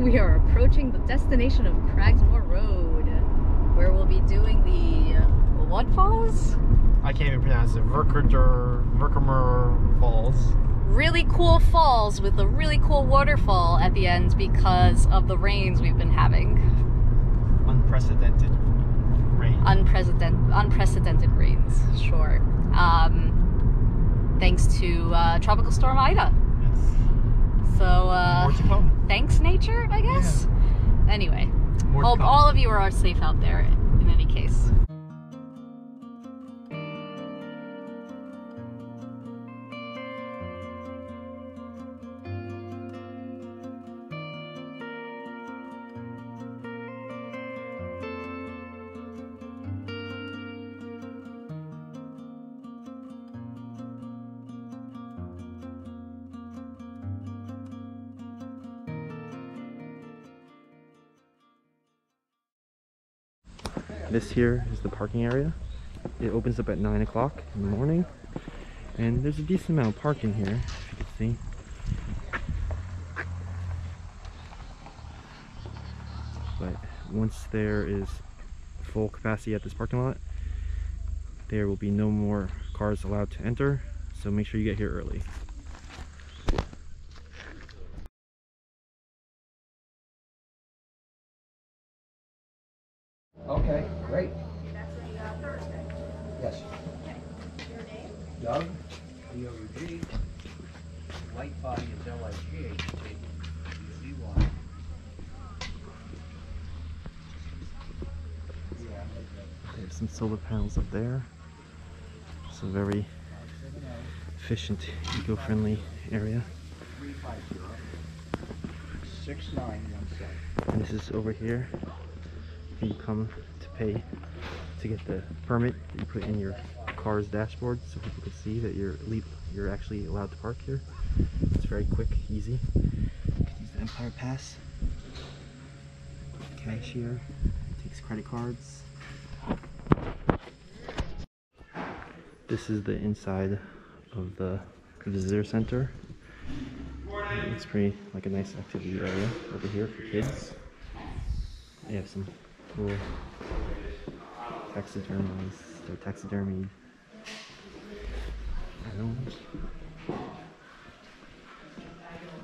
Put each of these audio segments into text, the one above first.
We are approaching the destination of Cragsmoor Road, where we'll be doing the uh, what falls? I can't even pronounce it. Verkerder, Verkemer Falls. Really cool falls with a really cool waterfall at the end because of the rains we've been having. Unprecedented rain. Unprecedented, unprecedented rains, sure. Um, thanks to uh, Tropical Storm Ida. yes. So, uh, More to come. thanks, nature, I guess. Yeah. Anyway, hope come. all of you are safe out there This here is the parking area. It opens up at 9 o'clock in the morning. And there's a decent amount of parking here, if you can see. But once there is full capacity at this parking lot, there will be no more cars allowed to enter. So make sure you get here early. Okay, great. Yes. Okay. Your name? Doug? D-O-U-G, light body is L-I-G-H-T, U-Z-Y. There's some solar panels up there. It's a very efficient, eco-friendly area. Three five zero, six nine one seven. And this is over here. You come to pay to get the permit that you put in your car's dashboard so people can see that you're you're actually allowed to park here. It's very quick, easy. You can use the Empire Pass. Cashier takes credit cards. This is the inside of the visitor center. It's pretty like a nice activity area over here for kids. They have some cool taxidermies. They're taxidermied.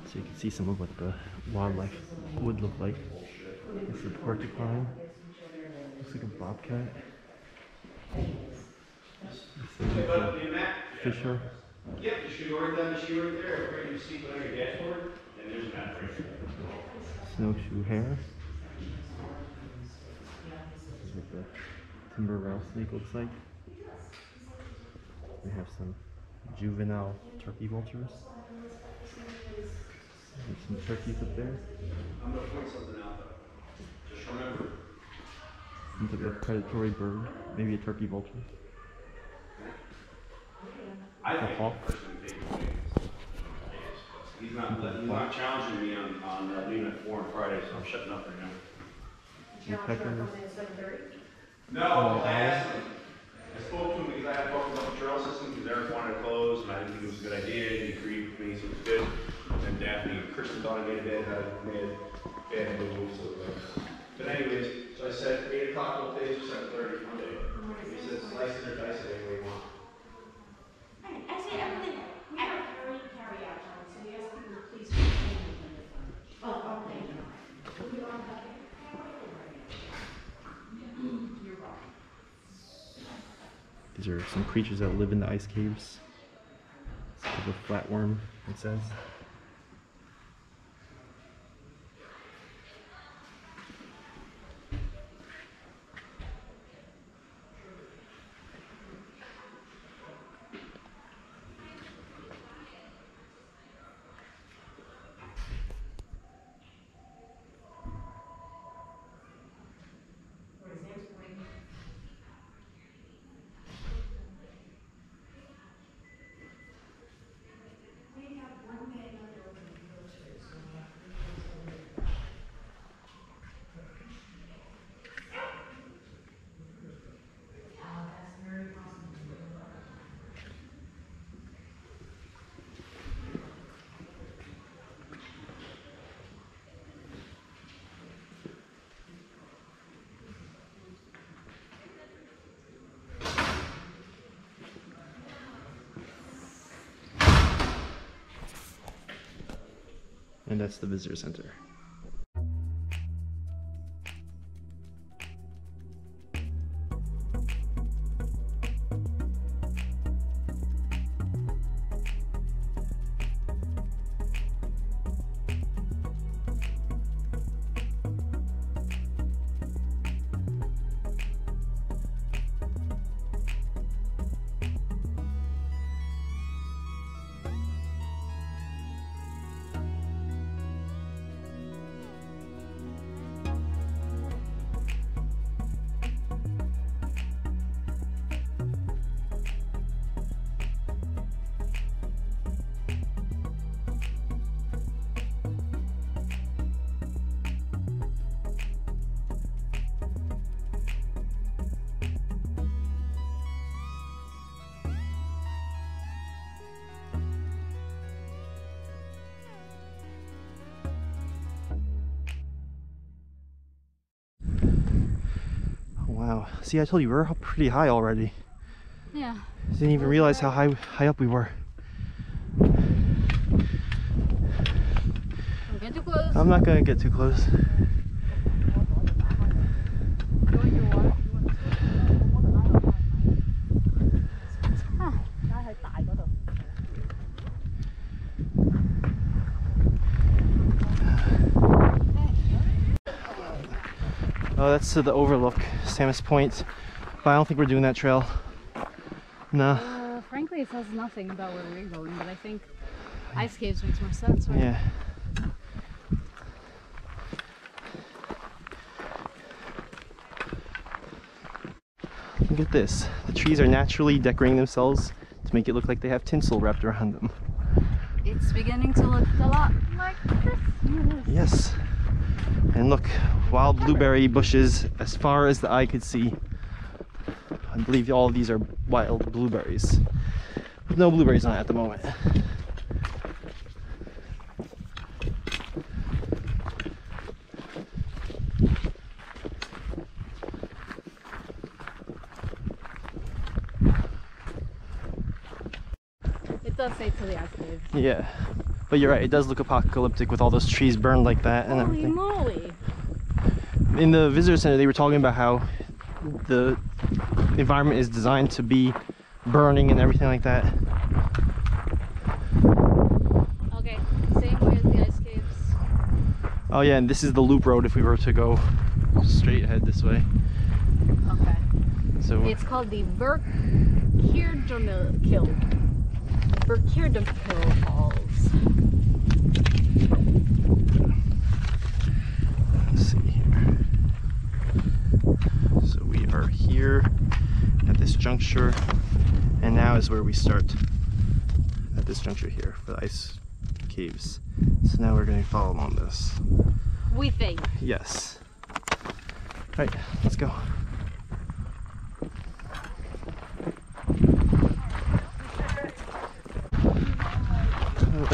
So you can see some of what the wildlife would look like. This is a porcupine. Looks like a bobcat. This is a fisher. Yep, shoe right down the shoe right there, right you see on your dashboard, and there's a map right there. snowshoe hare. This is what the timber rattlesnake looks like. We have some juvenile turkey vultures. There's some turkeys up there. I'm gonna point something out though. Just remember, Seems like a predatory bird, maybe a turkey vulture. I A think hawk. he's not, let- he's not challenging me on, on uh, leaving at four on Friday, so I'm shutting up right now. Woodpeckers. No, I asked him, I spoke to him because I had talked about the trail system, because Eric wanted to close, and I didn't think it was a good idea, and he agreed with me, so it was good. And Daphne Kristen thought I made a bad, uh, made a bad move, so, uh, but anyways, so I said, eight o'clock both days, or seven thirty Monday. He said, slice it or dice it any way you want. Actually, everything, I don't carry carry out time, so we ask people to please refrain from the phone. Oh, okay. You're welcome. Are some creatures that live in the ice caves. It's a flatworm, it says. And that's the visitor center. Wow. See, I told you, we're up pretty high already. Yeah. Didn't even realize how high high up we were. Don't get too close. I'm not gonna get too close. That's to the overlook, Sam's Point. But I don't think we're doing that trail. No. Uh, frankly, it says nothing about where we're going, but I think ice caves makes more sense, right? Yeah. Look at this. The trees are naturally decorating themselves to make it look like they have tinsel wrapped around them. It's beginning to look a lot like Christmas. Yes. And look, wild blueberry bushes as far as the eye could see. I believe all these are wild blueberries. With no blueberries on it at the moment. It does say to the ice. Yeah. But you're right, it does look apocalyptic with all those trees burned like that and Holy everything. moly! in the visitor center they were talking about how the environment is designed to be burning and everything like that Okay, same way as the ice caves. oh yeah and this is the loop road if we were to go straight ahead this way Okay. so It's called the. Verkeerderkill Falls. Let's see here so we are here at this juncture and now is where we start at this juncture here for the ice caves so now we're going to follow along this We think. Yes. Right, let's go.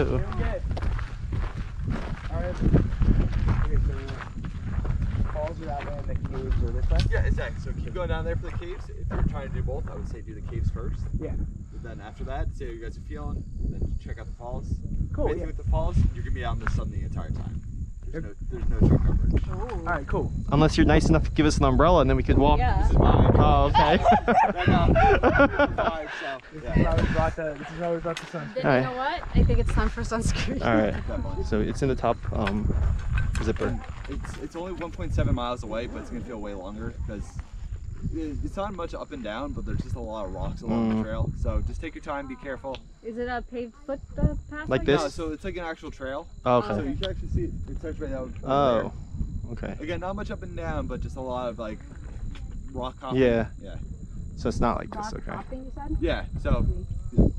Uh-oh. Falls are that way and the caves are this way? Yeah, exactly. So keep going down there for the caves. If you're trying to do both, I would say do the caves first. Yeah. And then after that, see how you guys are feeling. Then check out the falls. Cool, Main thing yeah. with the falls, you're gonna be out in the sun the entire time. There's no, there's no tree coverage. All right, cool. Unless you're nice enough to give us an umbrella and then we could walk. Yeah. This is mine. Oh, okay. Right now, vibe, so, This is how we brought the. This is how we brought the sun. Then Alright. you know what? I think it's time for sunscreen. All right. So it's in the top um, zipper. It's it's only 1.7 miles away, but it's gonna feel way longer because it's not much up and down, but there's just a lot of rocks along Mm. the trail. So just take your time, be careful. Is it a paved foot uh, path? Like this? No, so it's like an actual trail. Oh, So you can actually see it. It starts right out. over Oh, okay. Again, not much up and down, but just a lot of like rock hopping. Yeah. Yeah. So it's not like Rock this, okay. hopping, you said? Yeah. So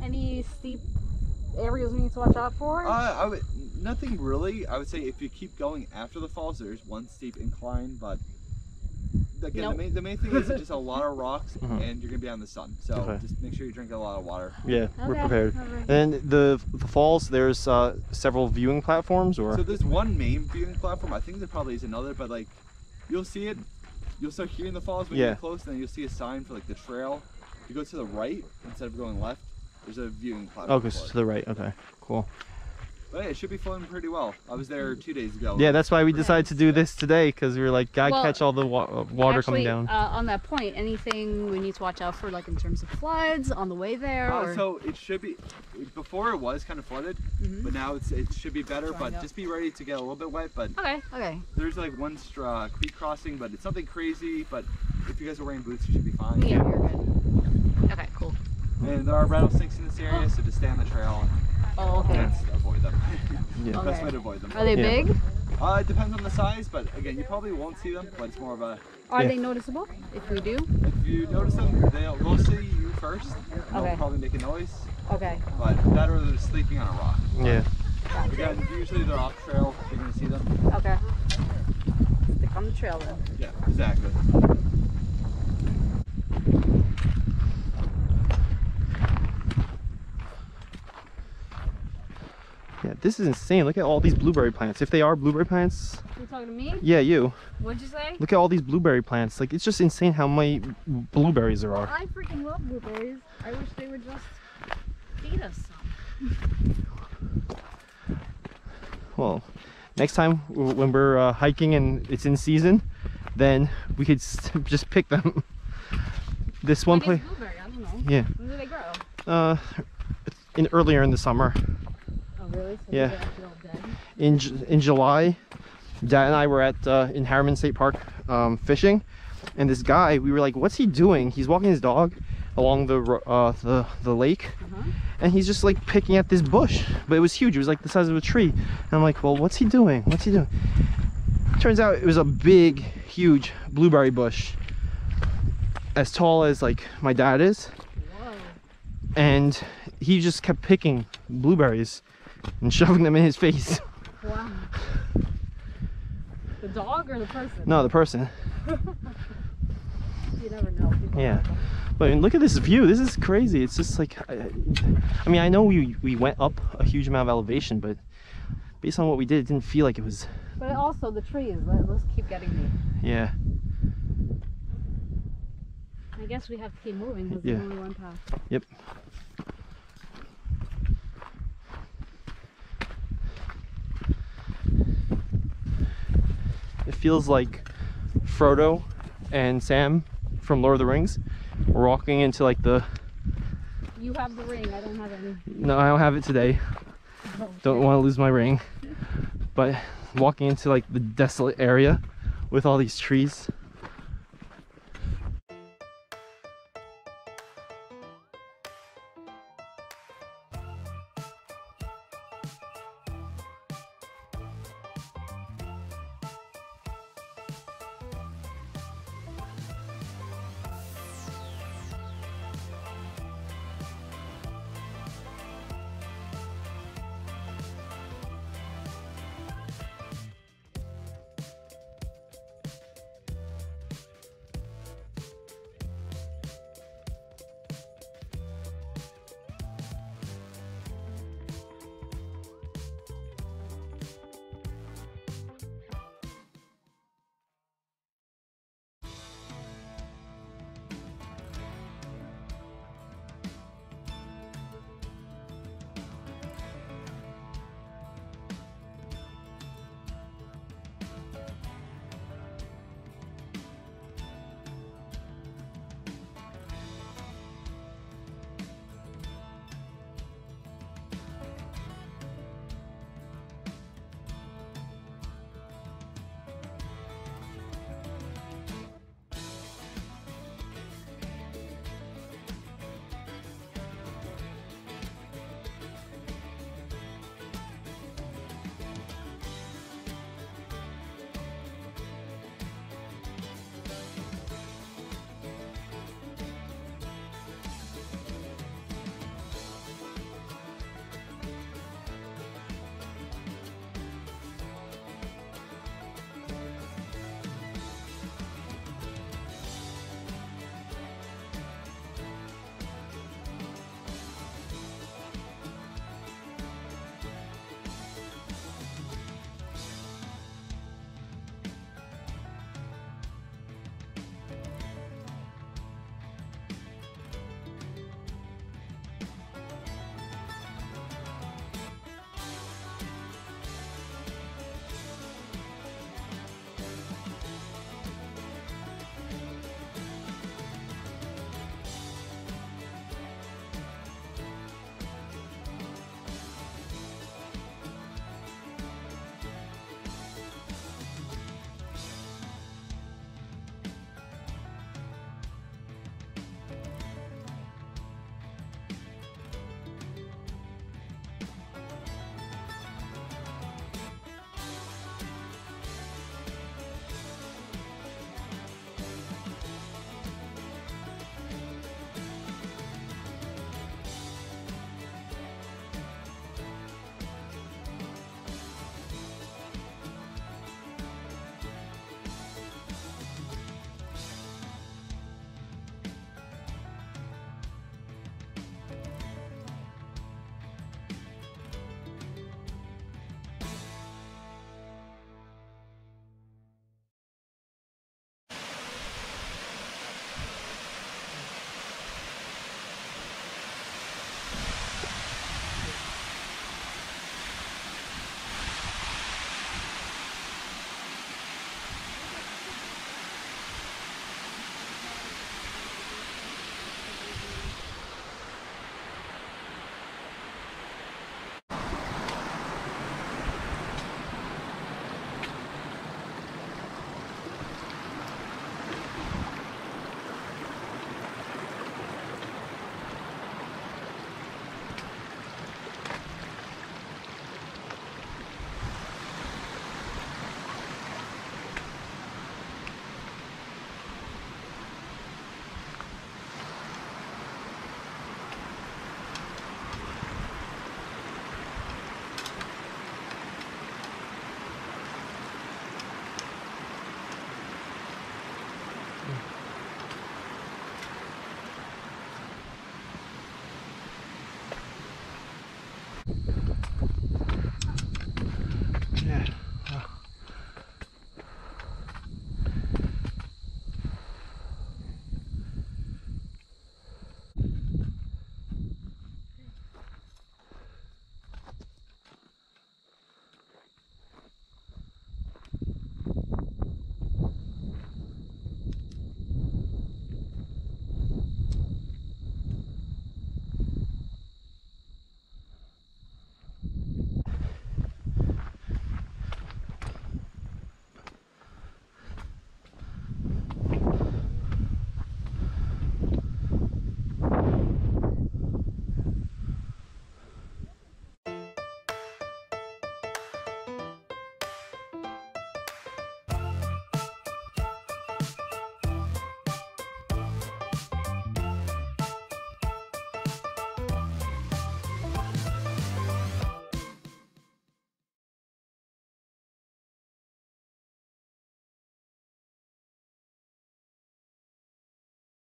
Any steep areas we need to watch out for? uh, I would nothing really. I would say if you keep going after the falls, there's one steep incline, but. Again, Nope. the, main, the main thing is just a lot of rocks, Mhm. and you're gonna be out in the sun. So Okay. just make sure you drink a lot of water. Yeah, we're prepared. alright. And the the falls, there's uh, several viewing platforms, or So there's one main viewing platform. I think there probably is another, but like you'll see it. You'll start hearing the falls when you Yeah. get close, and then you'll see a sign for like the trail. If you go to the right instead of going left, there's a viewing platform. oh, goes for to the right. Okay, cool. But it should be flowing pretty well. I was there two days ago. Yeah, that's why we decided to do this today because we were like, gotta Well, catch all the wa- uh, water Actually, coming down. Uh, on that point, anything we need to watch out for, like in terms of floods on the way there? Uh, or... so it should be. Before it was kind of flooded, Mhm. but now it's it should be better. But up. just be ready to get a little bit wet. But Okay, okay. there's like one straw creek crossing, but it's nothing crazy. But if you guys are wearing boots, you should be fine. Yeah, you're good. Okay, cool. And there are rattlesnakes in this area, so just stay on the trail Oh, okay. And avoid them. Yeah. Best way to avoid them. Are they Yeah. big? Uh, it depends on the size, but again, you probably won't see them. But it's more of a Are Yeah. they noticeable if we do? if you notice them, they'll they'll see you first. Okay. They'll probably make a noise, Okay. but that or they're sleeping on a rock. Yeah. Again, usually they're off trail. You're gonna see them. Okay. Stick on the trail then. Yeah, exactly. This is insane. Look at all these blueberry plants. If they are blueberry plants, You talking to me? yeah, you. What'd you say? Look at all these blueberry plants. Like, it's just insane how many blueberries there are. I freaking love blueberries. I wish they would just feed us some. Well, next time when we're uh, hiking and it's in season, then we could just pick them. this one place, blueberry? I don't know. yeah, When do they grow? uh, in earlier in the summer, really? So Yeah. they're actually all dead? in in July, Dad and I were at uh, in Harriman State Park um, fishing, and this guy, we were like, "What's he doing?" He's walking his dog along the uh, the the lake, Uh-huh. and he's just like picking at this bush, but it was huge. It was like the size of a tree. And I'm like, "Well, what's he doing? What's he doing?" Turns out it was a big, huge blueberry bush, as tall as like my dad is, Whoa. and he just kept picking blueberries and shoving them in his face. Wow. The dog or the person? No, the person. You never know. People Yeah. But I mean, look at this view. This is crazy. It's just like, I, I mean, I know we we went up a huge amount of elevation, but based on what we did, it didn't feel like it was. But also the trees, let- those keep getting me. Yeah. I guess we have to keep moving because Yeah. there's only one path. Yep. Feels like Frodo and Sam from Lord of the Rings were walking into like the. You have the ring, I don't have any. No, I don't have it today. Don't want to lose my ring. But walking into like the desolate area with all these trees.